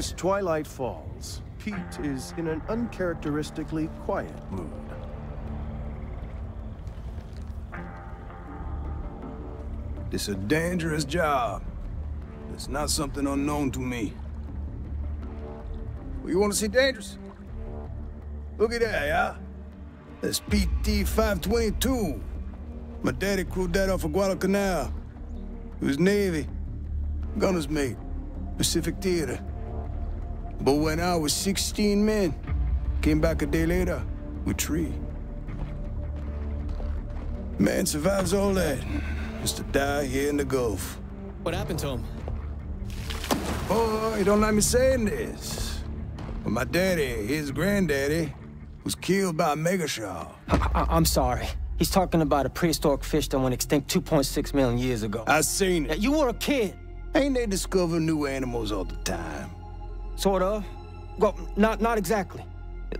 As twilight falls, Pete is in an uncharacteristically quiet mood. It's a dangerous job. It's not something unknown to me. Well, you want to see dangerous? Look at that, yeah? That's PT-522. My daddy crewed that off of Guadalcanal. He was Navy. Gunner's mate. Pacific Theater. But when I was 16 men, came back a day later with three. Man survives all that, just to die here in the Gulf. What happened to him? Boy, you don't like me saying this. But my daddy, his granddaddy, was killed by a megashark. I am sorry. He's talking about a prehistoric fish that went extinct 2.6 million years ago. I seen it. You were a kid. Ain't they discover new animals all the time? Sort of. Well, not, not exactly.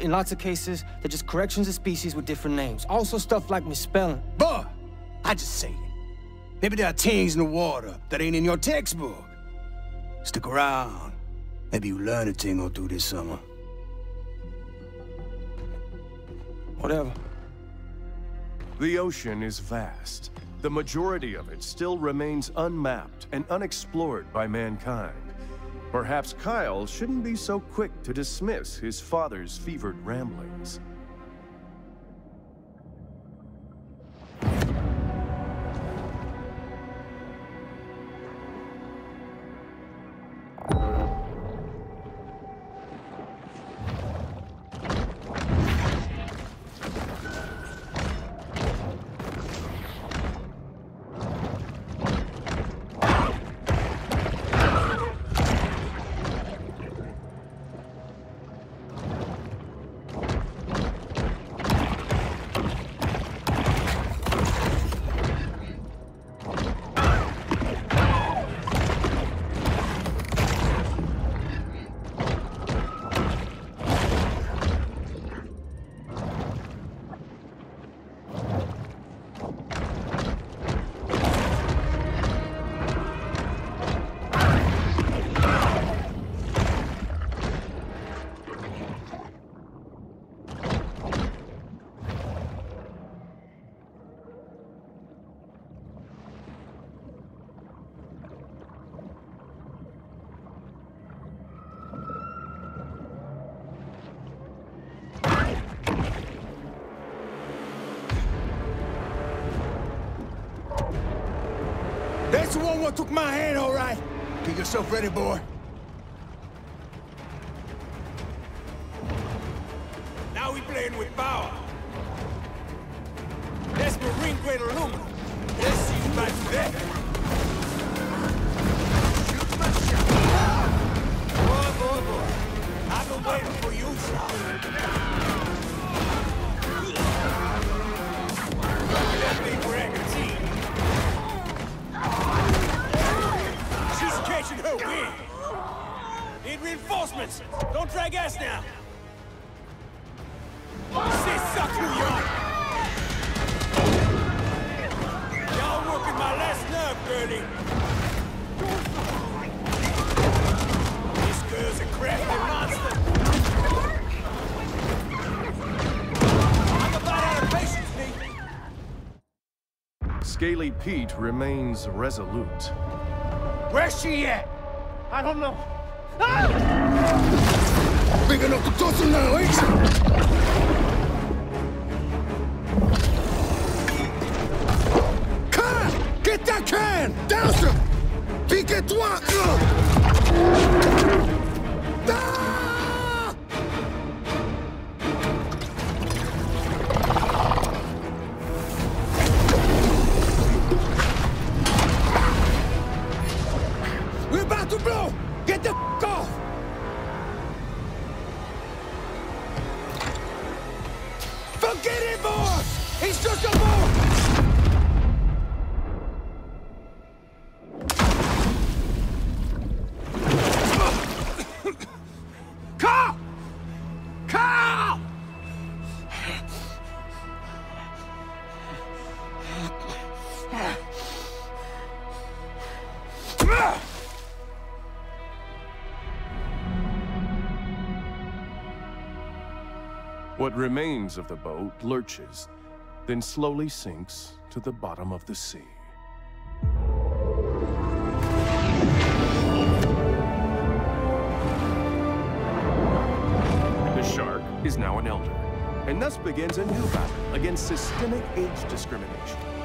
In lots of cases, they're just corrections of species with different names. Also stuff like misspelling. But I just say it. Maybe there are things in the water that ain't in your textbook. Stick around. Maybe you learn a thing or two this summer. Whatever. The ocean is vast. The majority of it still remains unmapped and unexplored by mankind. Perhaps Kyle shouldn't be so quick to dismiss his father's fevered ramblings. That's one took my hand, all right. Get yourself ready, boy. Now we playing with power. That's marine grade aluminum. Let's see you match that. Shoot my shot. Boy, boy, boy. I've been waiting for you, Lucky that big brigantine. She's catching her. Need reinforcements. Don't drag us now. Say suck you, y'all. Y'all working my last nerve, girlie. This girl's a crafty monster. I'm about out of patience, Nate. Scaly Pete remains resolute. Where's she at? I don't know. Ah! Big enough to toss him now, ain't you? He's just a fool! What remains of the boat lurches then slowly sinks to the bottom of the sea. The shark is now an elder, and thus begins a new battle against systemic age discrimination.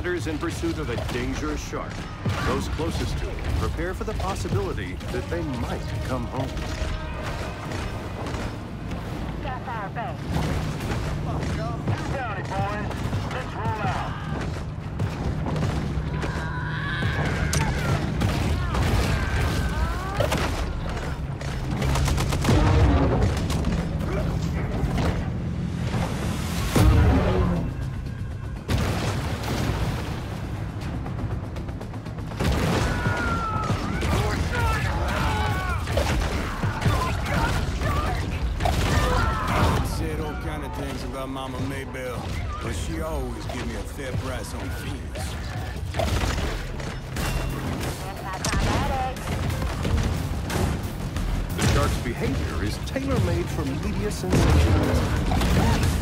Hunters in pursuit of a dangerous shark, those closest to it prepare for the possibility that they might come home. But she always give me a fair price on fees. The shark's behavior is tailor-made for media sensationalism.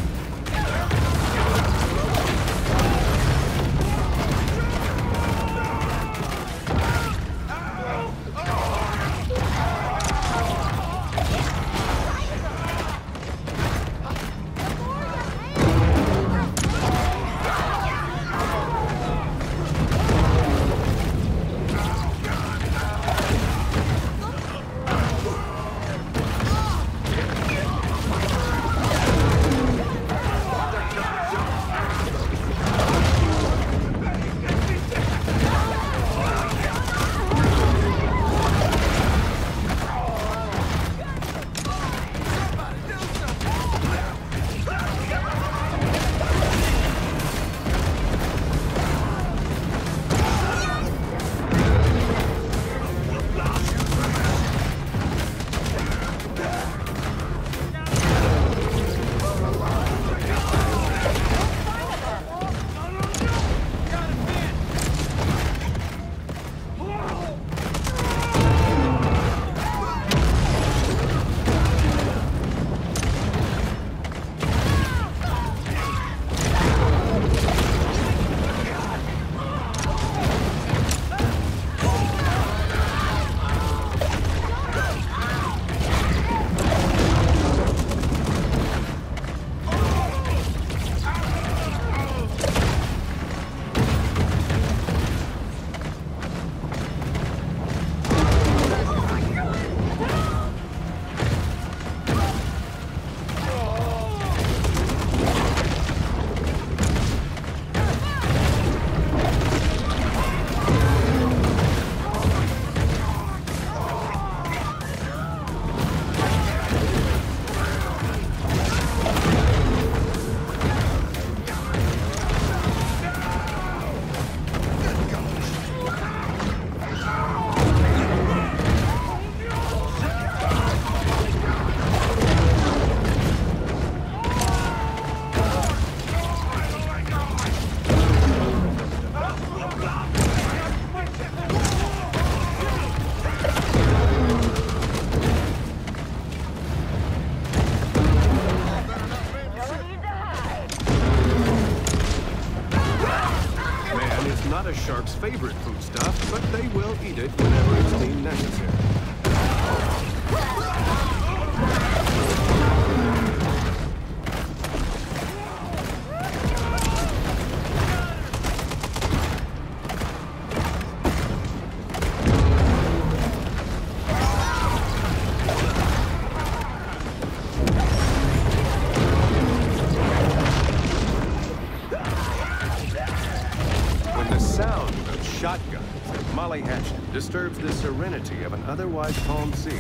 Disturbs the serenity of an otherwise calm sea,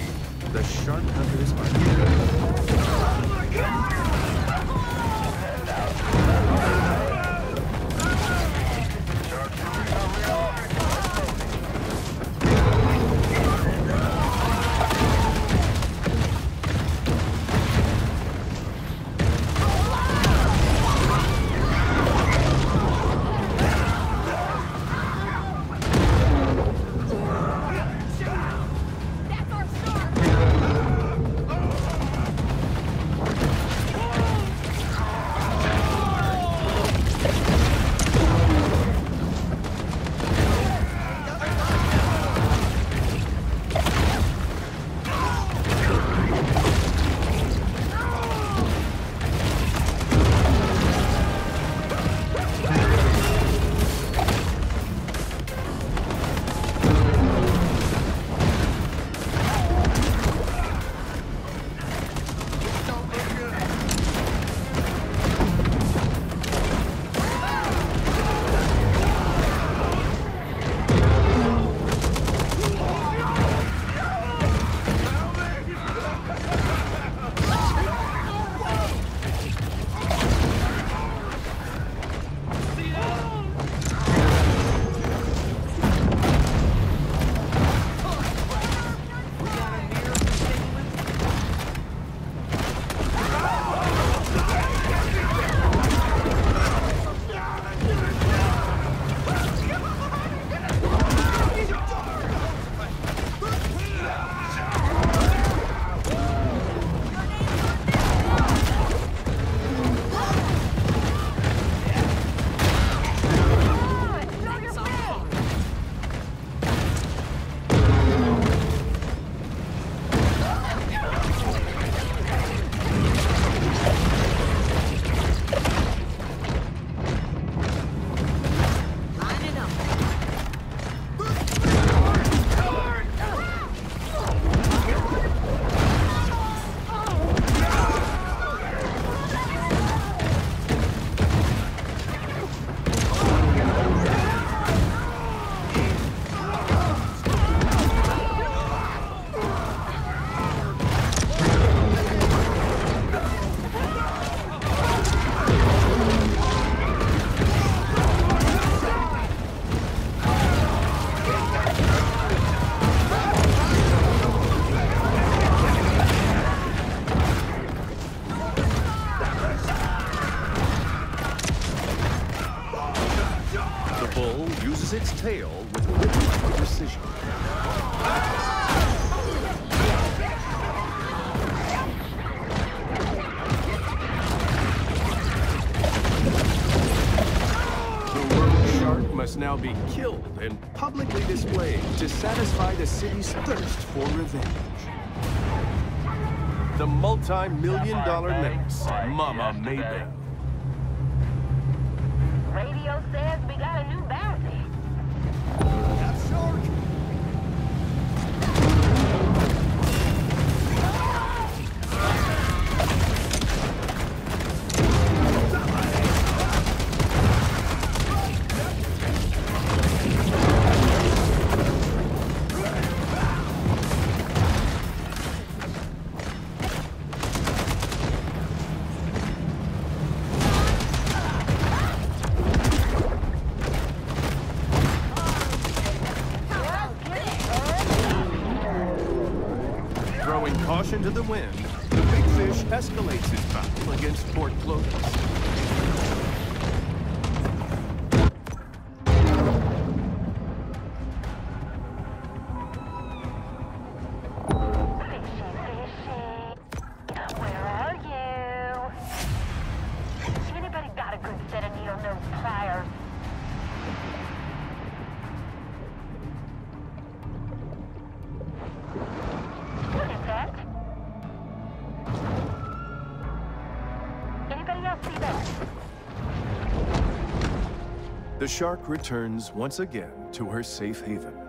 the shark hunters are its tail with precision. The rogue shark must now be killed and publicly displayed to satisfy the city's thirst for revenge. The multi-million dollar menace, Mama Maybelle. Caution to the wind, the big fish escalates his battle against Port Clovis. The shark returns once again to her safe haven.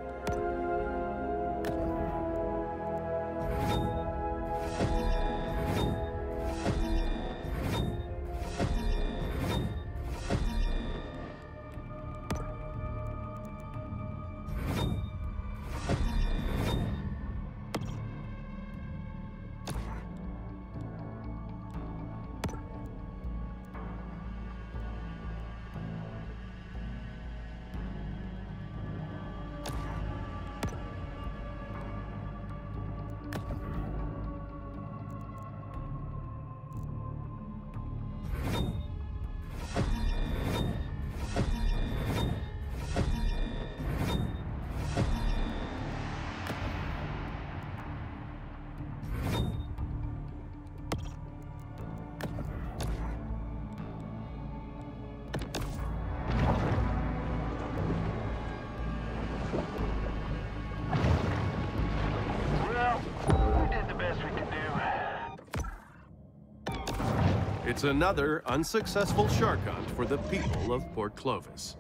It's another unsuccessful shark hunt for the people of Port Clovis.